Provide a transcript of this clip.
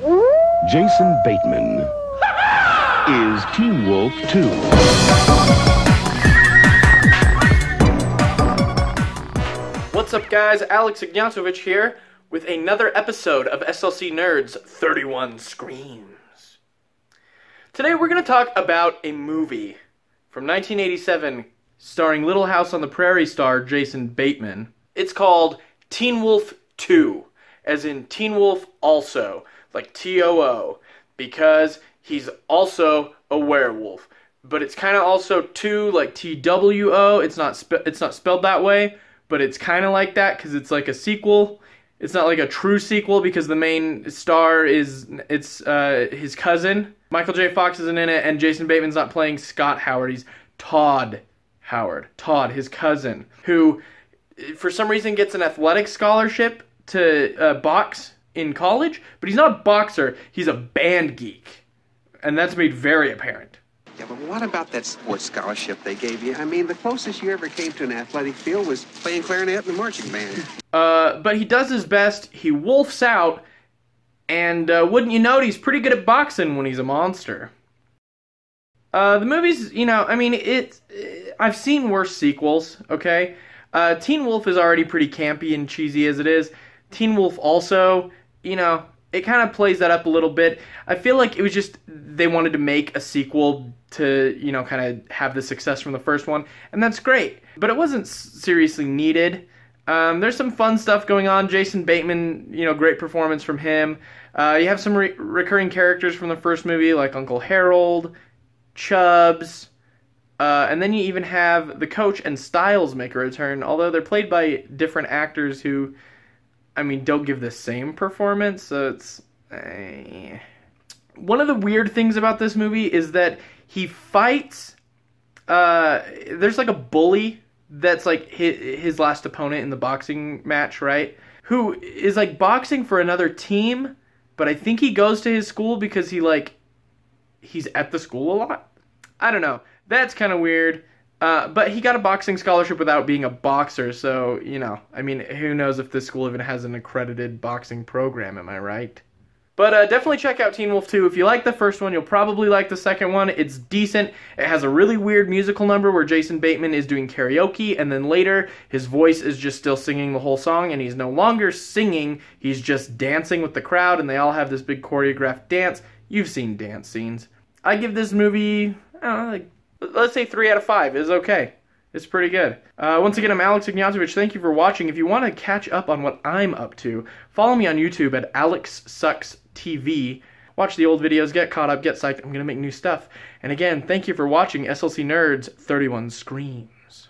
Jason Bateman is Teen Wolf Too. What's up, guys? Aleks Ignjatovic here with another episode of SLC Nerds 31 Screams. Today, we're going to talk about a movie from 1987 starring Little House on the Prairie star Jason Bateman. It's called Teen Wolf Too, as in Teen Wolf Also, like T O O, because he's also a werewolf. But it's kind of also 2 like T W O. It's not it's not spelled that way, but it's kind of like that cuz it's like a sequel. It's not like a true sequel because the main star is it's uh, his cousin. Michael J. Fox isn't in it, and Jason Bateman's not playing Scott Howard. He's Todd Howard. Todd, his cousin, who for some reason gets an athletic scholarship to uh, box in college, but he's not a boxer. He's a band geek, and that's made very apparent. Yeah, but what about that sports scholarship they gave you? I mean, the closest you ever came to an athletic field was playing clarinet in the marching band. Uh, but he does his best. He wolfs out, and uh, wouldn't you know, it, he's pretty good at boxing when he's a monster. Uh, the movie's, you know, I mean, it. I've seen worse sequels. Okay, uh, Teen Wolf is already pretty campy and cheesy as it is. Teen Wolf also, you know, it kind of plays that up a little bit. I feel like it was just they wanted to make a sequel to, you know, kind of have the success from the first one, and that's great. But it wasn't seriously needed. Um, there's some fun stuff going on. Jason Bateman, you know, great performance from him. Uh, you have some re- recurring characters from the first movie, like Uncle Harold, Chubbs, uh, and then you even have the coach and Stiles make a return, although they're played by different actors who, I mean, don't give the same performance. So it's. eh. One of the weird things about this movie is that he fights. Uh, there's like a bully that's like his, his last opponent in the boxing match, right? Who is like boxing for another team, but I think he goes to his school because he like he's at the school a lot. I don't know. That's kind of weird. Uh, but he got a boxing scholarship without being a boxer, so you know. I mean, who knows if this school even has an accredited boxing program? Am I right? But uh, definitely check out Teen Wolf Too. If you like the first one, you'll probably like the second one. It's decent. It has a really weird musical number where Jason Bateman is doing karaoke, and then later his voice is just still singing the whole song, and he's no longer singing. He's just dancing with the crowd, and they all have this big choreographed dance. You've seen dance scenes. I give this movie, I don't know, like, let's say 3 out of 5 is okay. It's pretty good. Uh, once again, I'm Aleks Ignjatovic. Thank you for watching. If you want to catch up on what I'm up to, follow me on YouTube at AleksSuks TV. Watch the old videos, get caught up, get psyched. I'm going to make new stuff. And again, thank you for watching SLC Nerds 31 Screams.